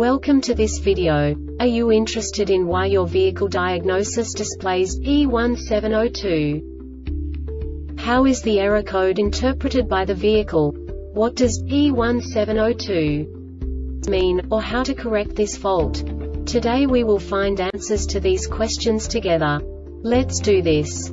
Welcome to this video. Are you interested in why your vehicle diagnosis displays P1702? How is the error code interpreted by the vehicle? What does P1702 mean, or how to correct this fault? Today we will find answers to these questions together. Let's do this.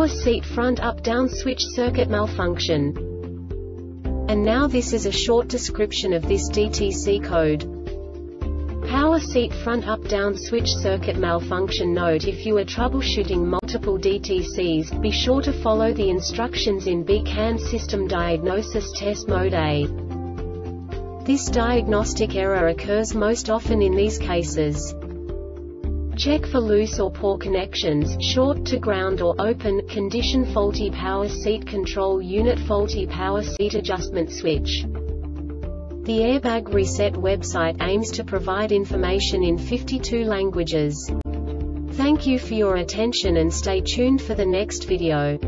Power seat front up-down switch circuit malfunction. And now this is a short description of this DTC code. Power seat front up-down switch circuit malfunction Note if you are troubleshooting multiple DTCs, be sure to follow the instructions in BCAN System Diagnosis Test Mode A. This diagnostic error occurs most often in these cases. Check for loose or poor connections, short to ground or open, condition faulty power seat control unit faulty power seat adjustment switch. The Airbag Reset website aims to provide information in 52 languages. Thank you for your attention and stay tuned for the next video.